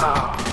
Wow.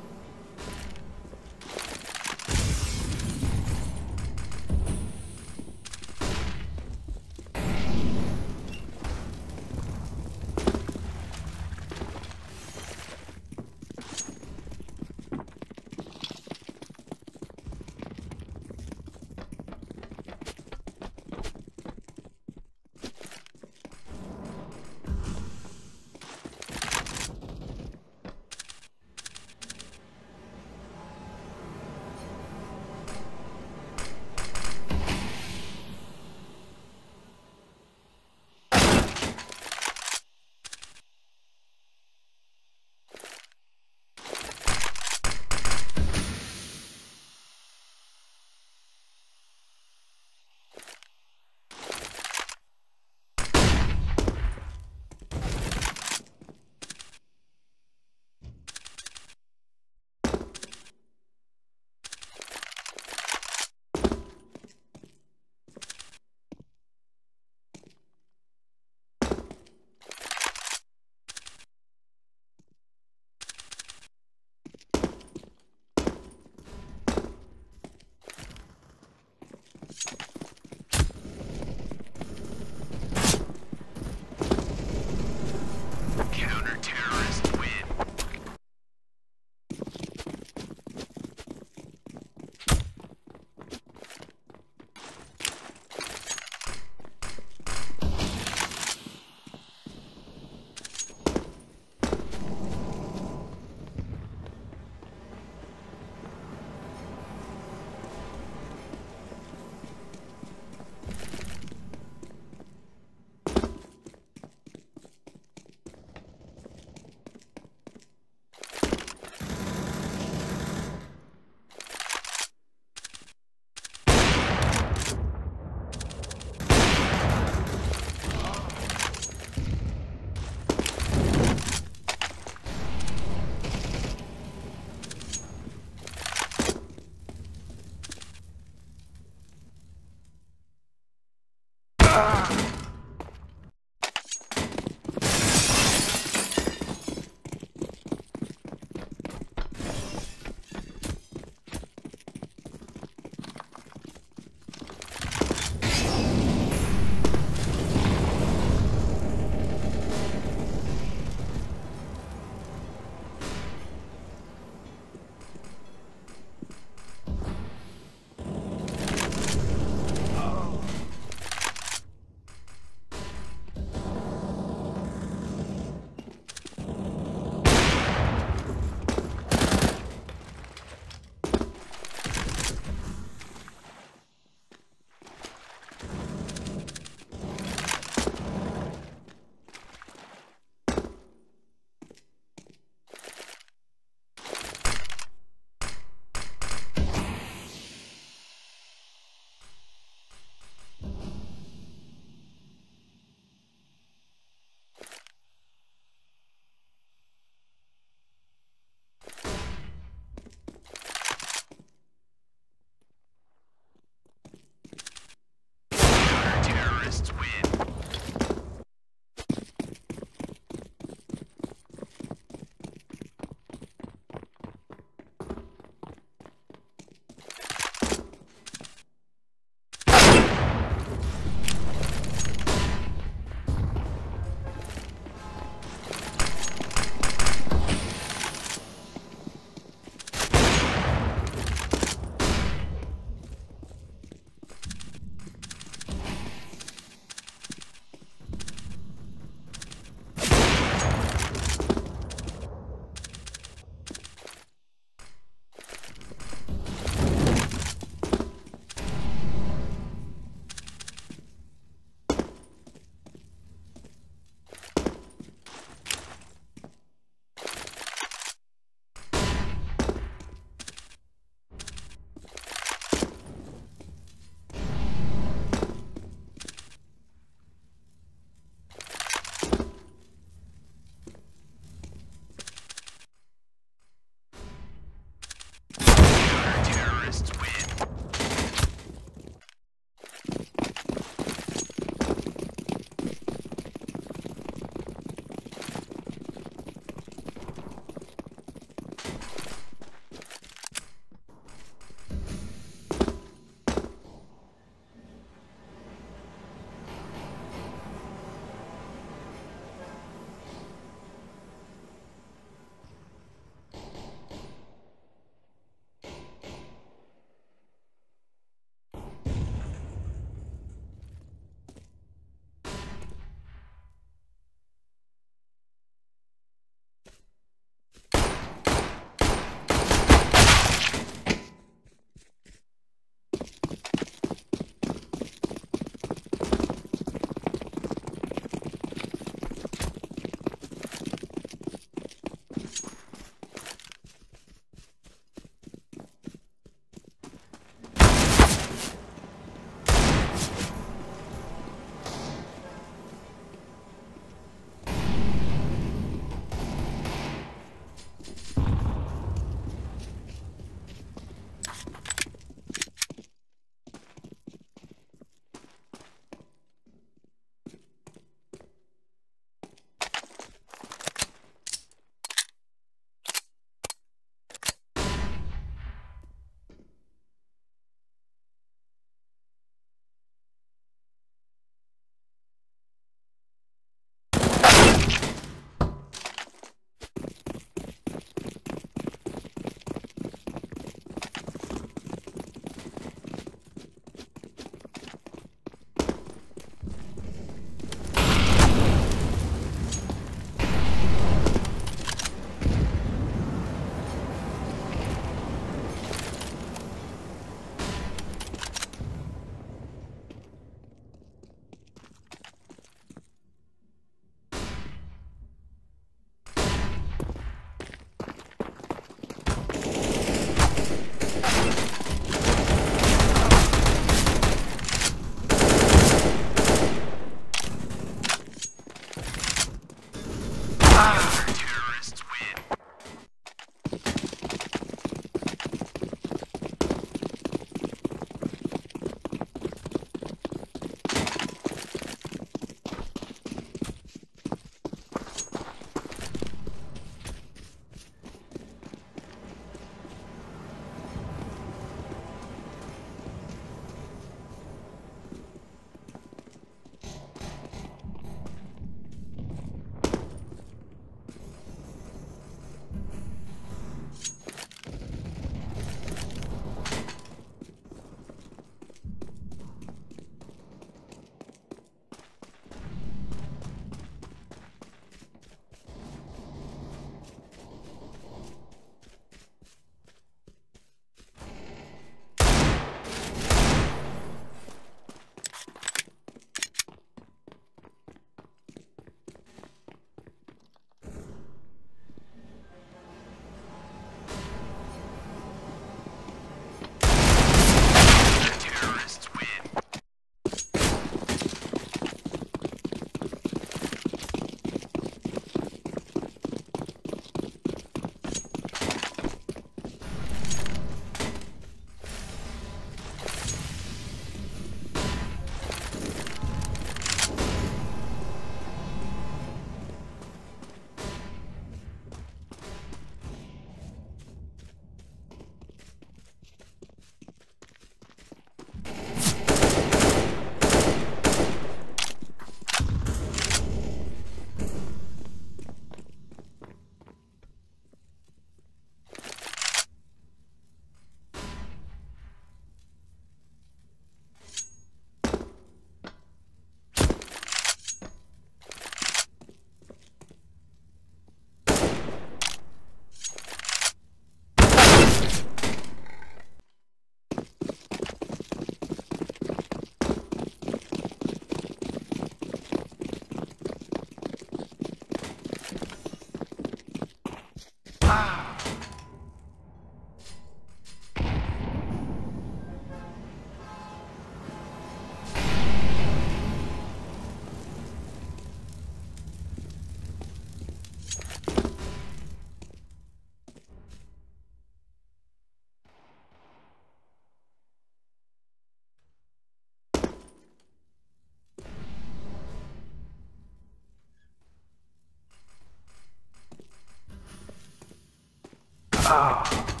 あ。